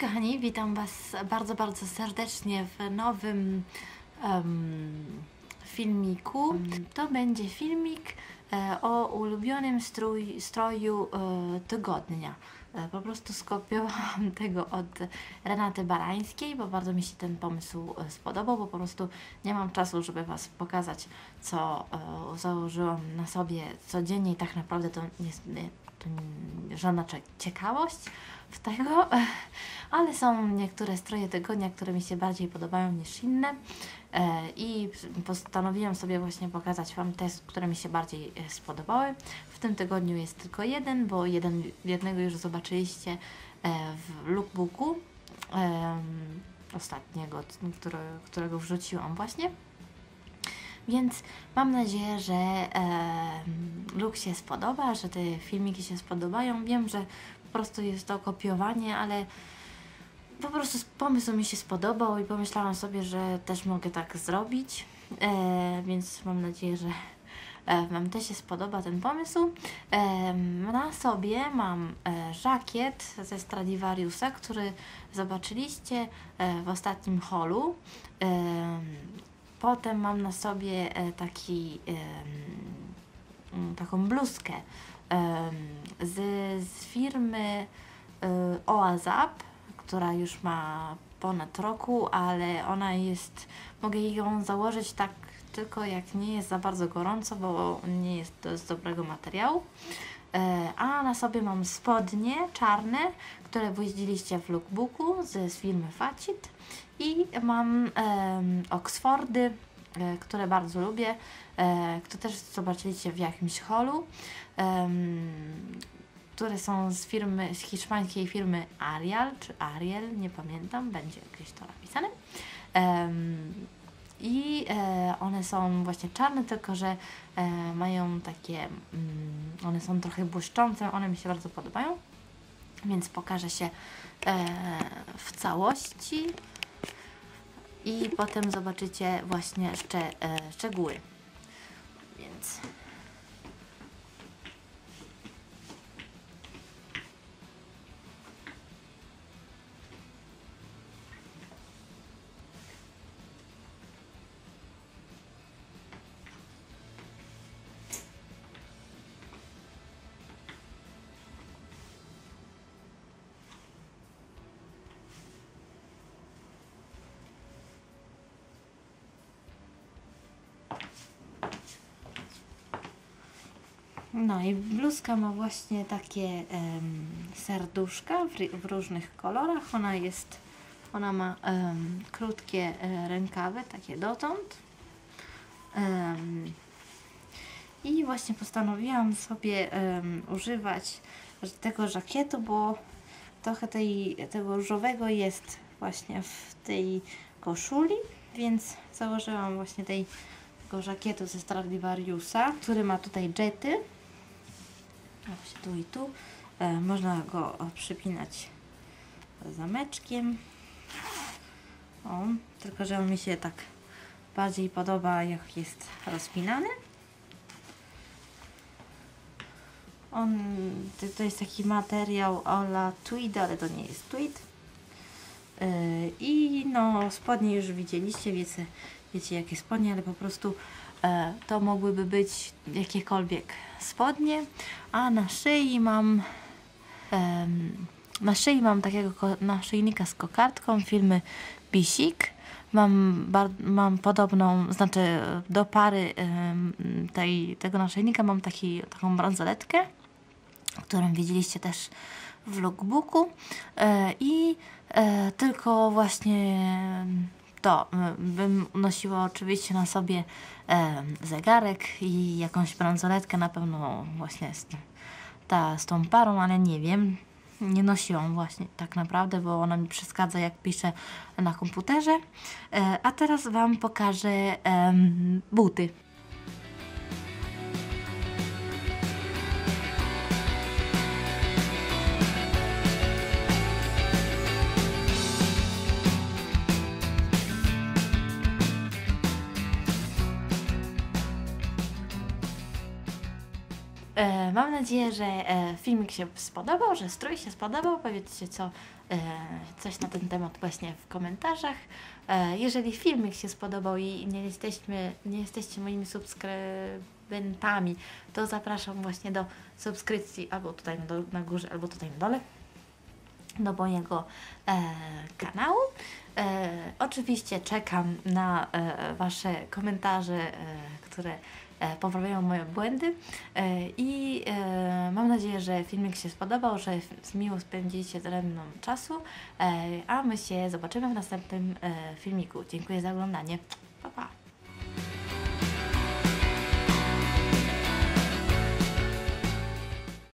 Kochani, witam Was bardzo, bardzo serdecznie w nowym em, filmiku. To będzie filmik e, o ulubionym strój, stroju e, tygodnia. E, po prostu skopiowałam tego od Renaty Barańskiej, bo bardzo mi się ten pomysł e, spodobał, bo po prostu nie mam czasu, żeby Was pokazać, co e, założyłam na sobie codziennie i tak naprawdę to nie- żadna ciekawość w tego, ale są niektóre stroje tygodnia, które mi się bardziej podobają niż inne e, i postanowiłam sobie właśnie pokazać Wam te, które mi się bardziej e, spodobały. W tym tygodniu jest tylko jeden, bo jeden, jednego już zobaczyliście e, w lookbooku ostatniego, który, którego wrzuciłam właśnie. Więc mam nadzieję, że e, look się spodoba, że te filmiki się spodobają. Wiem, że po prostu jest to kopiowanie, ale po prostu pomysł mi się spodobał i pomyślałam sobie, że też mogę tak zrobić. E, więc mam nadzieję, że e, Wam też się spodoba ten pomysł. E, na sobie mam e, żakiet ze Stradivariusa, który zobaczyliście w ostatnim holu. Potem mam na sobie taki, taką bluzkę z, z firmy Oazap, która już ma ponad roku, ale ona jest, mogę ją założyć tak tylko jak nie jest za bardzo gorąco, bo nie jest to z dobrego materiału. E, A na sobie mam spodnie czarne, które wyjeździliście w lookbooku z, firmy Facit. I mam Oxfordy, e, które bardzo lubię, które też zobaczyliście w jakimś holu, które są z firmy, z hiszpańskiej firmy Arial, czy Ariel, nie pamiętam, będzie jakieś to napisane. Em, I e, one są właśnie czarne, tylko że e, mają takie, mm, one są trochę błyszczące, one mi się bardzo podobają, więc pokażę się e, w całości i potem zobaczycie właśnie jeszcze e, szczegóły. Więc No i bluzka ma właśnie takie serduszka w, w różnych kolorach. Ona jest, ona ma krótkie e, rękawy, takie dotąd. I właśnie postanowiłam sobie używać tego żakietu, bo trochę tej, tego różowego jest właśnie w tej koszuli, więc założyłam właśnie tej, tego żakietu ze Stradivariusa, który ma tutaj jety. Właśnie tu i tu. E, można go przypinać zameczkiem. O, tylko że on mi się tak bardziej podoba, jak jest rozpinany. On, to, jest taki materiał ala tweed, ale to nie jest tweed. Yy, I no, spodnie już widzieliście, wiecie, wiecie jakie spodnie, ale po prostu e, to mogłyby być jakiekolwiek spodnie, a na szyi mam na szyi mam takiego naszyjnika z kokardką firmy Bisik. Mam, bar- mam podobną, znaczy do pary tej, tego naszyjnika mam taki, taką bransoletkę, którą widzieliście też w lookbooku e, i e, tylko właśnie to e, bym nosiła oczywiście na sobie e, zegarek i jakąś bransoletkę na pewno właśnie z, ta, z tą parą, ale nie wiem. Nie nosiłam właśnie tak naprawdę, bo ona mi przeszkadza jak piszę na komputerze. E, a teraz Wam pokażę em, buty. E, mam nadzieję, że e, filmik się spodobał, że strój się spodobał. Powiedzcie co, e, coś na ten temat właśnie w komentarzach. Jeżeli filmik się spodobał i nie jesteśmy, nie jesteście moimi subskrybentami, to zapraszam właśnie do subskrypcji albo tutaj na, górze, albo tutaj na dole do mojego e, kanału. E, oczywiście czekam na e, Wasze komentarze, e, które poprawiają moje błędy e, i e, mam nadzieję, że filmik się spodobał, że miło spędziliście ze mną czasu, e, a my się zobaczymy w następnym e, filmiku. Dziękuję za oglądanie. Pa, pa.